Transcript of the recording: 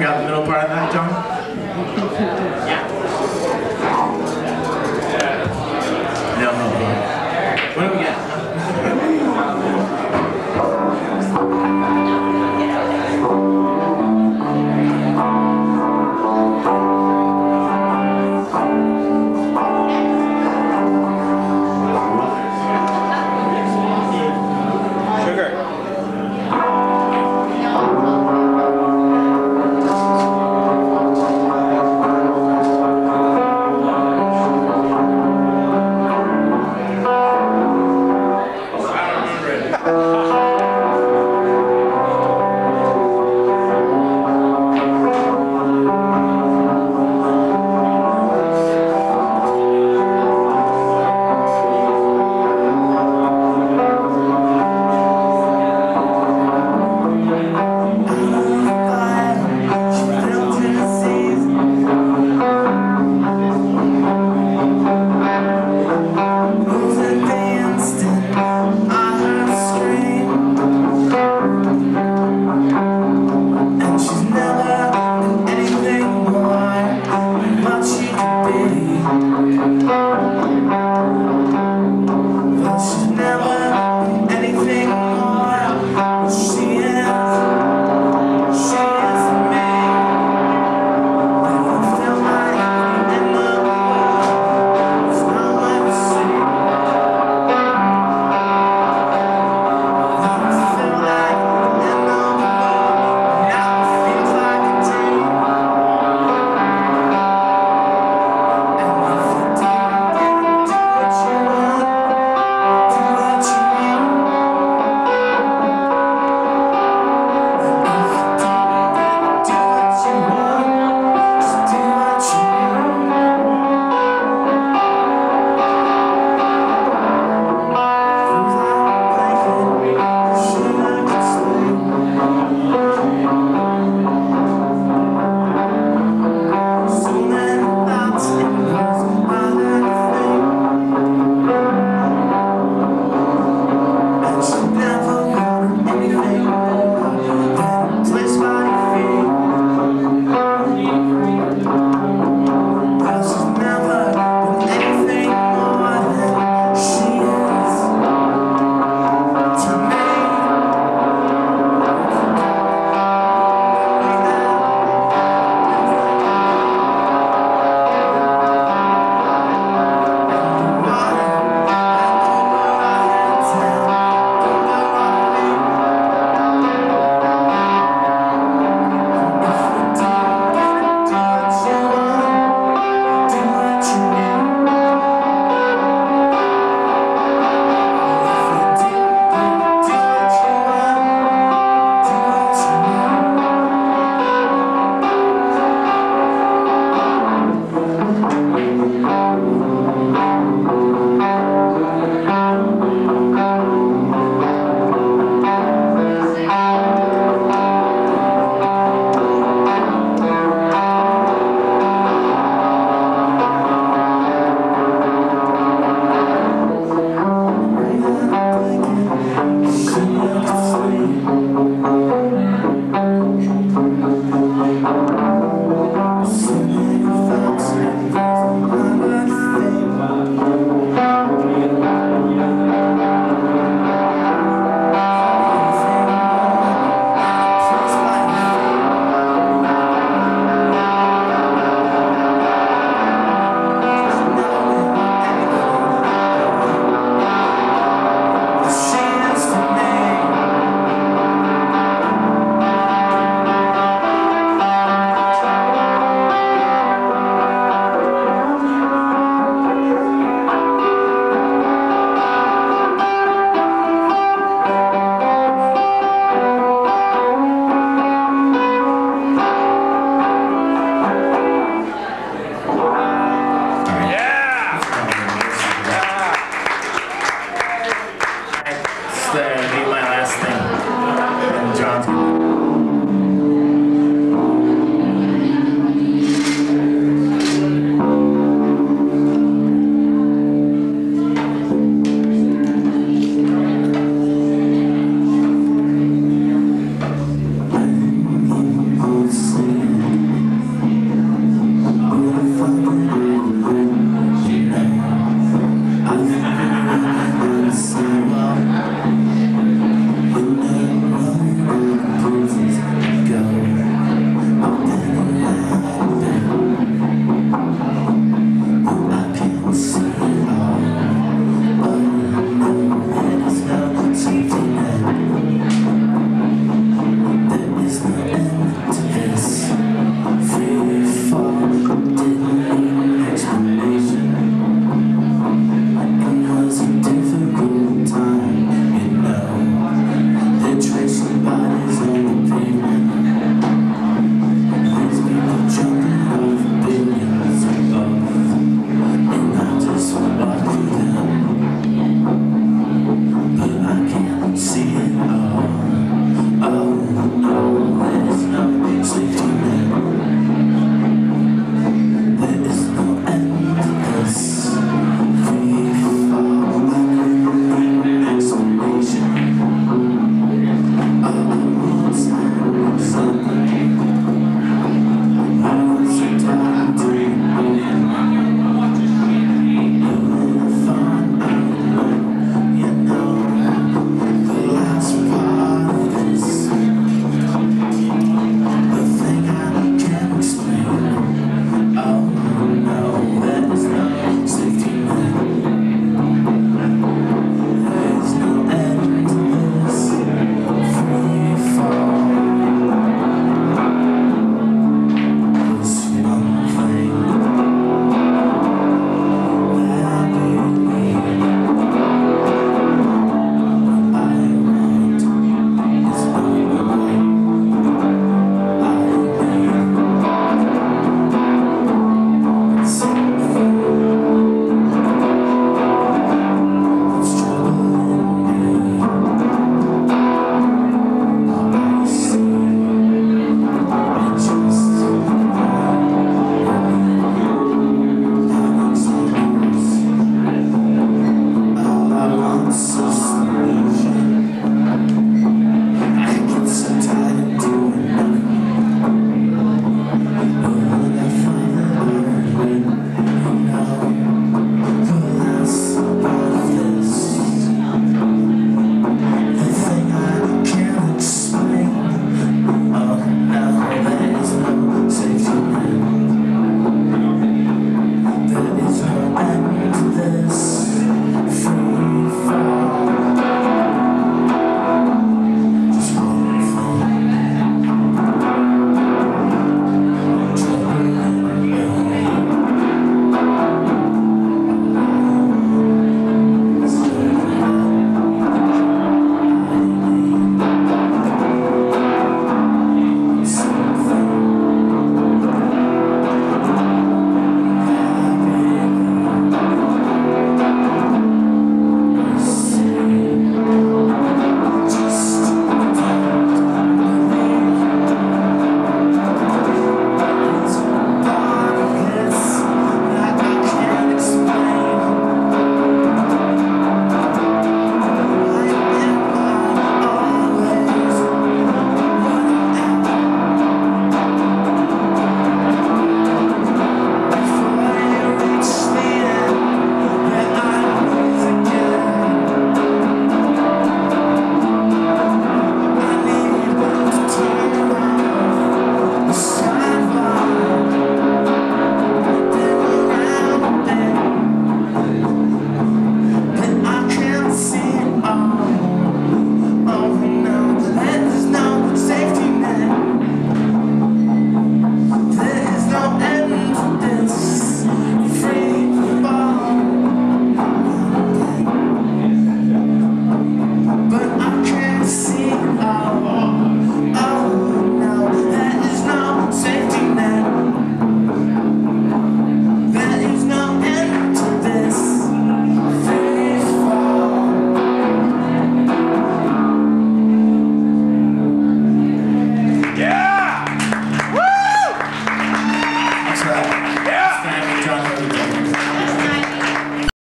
forgot the middle part of that, John? Yeah.